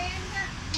Amanda.